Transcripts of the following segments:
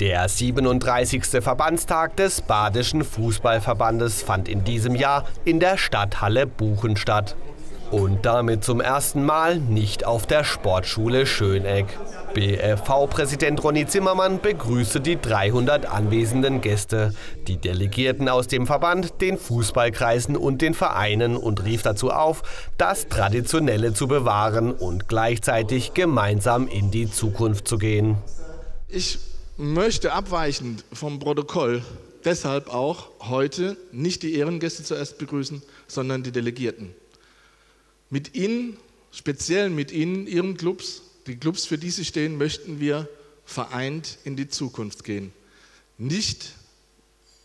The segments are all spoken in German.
Der 37. Verbandstag des Badischen Fußballverbandes fand in diesem Jahr in der Stadthalle Buchen statt. Und damit zum ersten Mal nicht auf der Sportschule Schöneck. BFV-Präsident Ronny Zimmermann begrüßte die 300 anwesenden Gäste, die Delegierten aus dem Verband, den Fußballkreisen und den Vereinen und rief dazu auf, das Traditionelle zu bewahren und gleichzeitig gemeinsam in die Zukunft zu gehen. Ich möchte abweichend vom Protokoll deshalb auch heute nicht die Ehrengäste zuerst begrüßen, sondern die Delegierten. Mit Ihnen, speziell mit Ihnen, Ihren Clubs, die Clubs, für die Sie stehen, möchten wir vereint in die Zukunft gehen. Nicht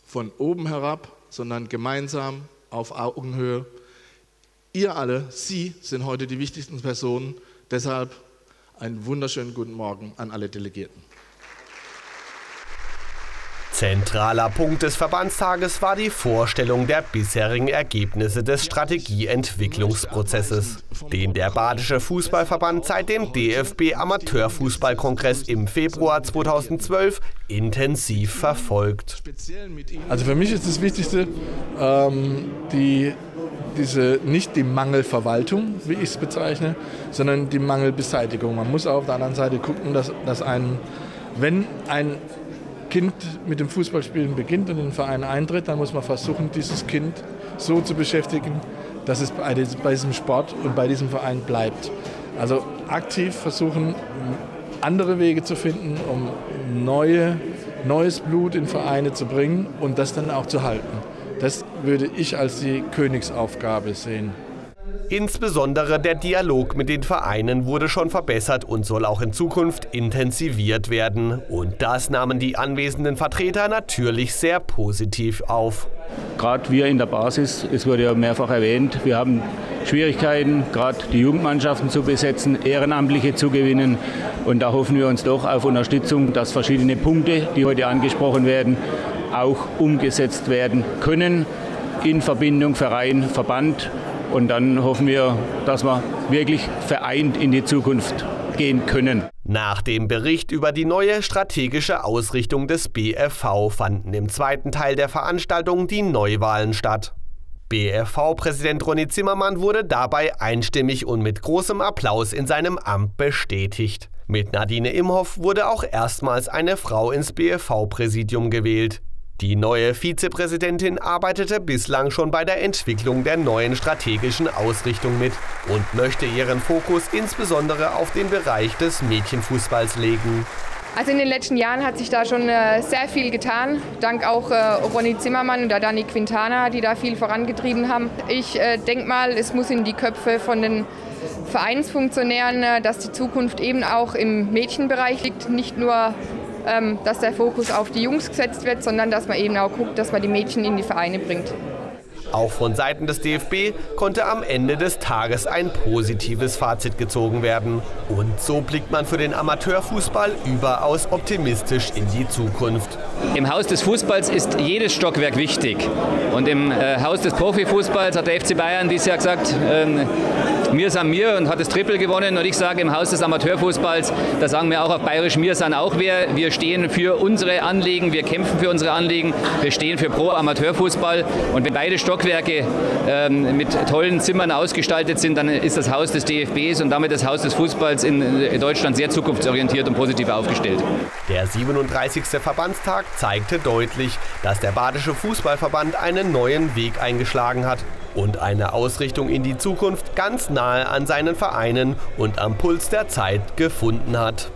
von oben herab, sondern gemeinsam auf Augenhöhe. Ihr alle, Sie sind heute die wichtigsten Personen. Deshalb einen wunderschönen guten Morgen an alle Delegierten. Zentraler Punkt des Verbandstages war die Vorstellung der bisherigen Ergebnisse des Strategieentwicklungsprozesses, den der Badische Fußballverband seit dem DFB Amateurfußballkongress im Februar 2012 intensiv verfolgt. Also für mich ist das Wichtigste, ähm, die, diese, nicht die Mangelverwaltung, wie ich es bezeichne, sondern die Mangelbeseitigung. Man muss auf der anderen Seite gucken, dass, dass ein, wenn ein Kind mit dem Fußballspielen beginnt und in den Verein eintritt, dann muss man versuchen, dieses Kind so zu beschäftigen, dass es bei diesem Sport und bei diesem Verein bleibt. Also aktiv versuchen, andere Wege zu finden, um neue, neues Blut in Vereine zu bringen und das dann auch zu halten. Das würde ich als die Königsaufgabe sehen. Insbesondere der Dialog mit den Vereinen wurde schon verbessert und soll auch in Zukunft intensiviert werden. Und das nahmen die anwesenden Vertreter natürlich sehr positiv auf. Gerade wir in der Basis, es wurde ja mehrfach erwähnt, wir haben Schwierigkeiten, gerade die Jugendmannschaften zu besetzen, Ehrenamtliche zu gewinnen. Und da hoffen wir uns doch auf Unterstützung, dass verschiedene Punkte, die heute angesprochen werden, auch umgesetzt werden können in Verbindung Verein, Verband und dann hoffen wir, dass wir wirklich vereint in die Zukunft gehen können. Nach dem Bericht über die neue strategische Ausrichtung des BFV fanden im zweiten Teil der Veranstaltung die Neuwahlen statt. BFV-Präsident Ronny Zimmermann wurde dabei einstimmig und mit großem Applaus in seinem Amt bestätigt. Mit Nadine Imhoff wurde auch erstmals eine Frau ins BFV-Präsidium gewählt. Die neue Vizepräsidentin arbeitete bislang schon bei der Entwicklung der neuen strategischen Ausrichtung mit und möchte ihren Fokus insbesondere auf den Bereich des Mädchenfußballs legen. Also in den letzten Jahren hat sich da schon äh, sehr viel getan, dank auch äh, Ronny Zimmermann und Dani Quintana, die da viel vorangetrieben haben. Ich äh, denke mal, es muss in die Köpfe von den Vereinsfunktionären, dass die Zukunft eben auch im Mädchenbereich liegt, nicht nur dass der Fokus auf die Jungs gesetzt wird, sondern dass man eben auch guckt, dass man die Mädchen in die Vereine bringt. Auch von Seiten des DFB konnte am Ende des Tages ein positives Fazit gezogen werden. Und so blickt man für den Amateurfußball überaus optimistisch in die Zukunft. Im Haus des Fußballs ist jedes Stockwerk wichtig. Und im äh, Haus des Profifußballs hat der FC Bayern dieses Jahr gesagt, ähm, mir san mir und hat das Triple gewonnen. Und ich sage im Haus des Amateurfußballs, da sagen wir auch auf Bayerisch, mir san auch wer. Wir stehen für unsere Anliegen, wir kämpfen für unsere Anliegen, wir stehen für Pro Amateurfußball. Und wenn beide Stockwerke Stockwerke ähm, mit tollen Zimmern ausgestaltet sind, dann ist das Haus des DFBs und damit das Haus des Fußballs in Deutschland sehr zukunftsorientiert und positiv aufgestellt. Der 37. Verbandstag zeigte deutlich, dass der Badische Fußballverband einen neuen Weg eingeschlagen hat und eine Ausrichtung in die Zukunft ganz nahe an seinen Vereinen und am Puls der Zeit gefunden hat.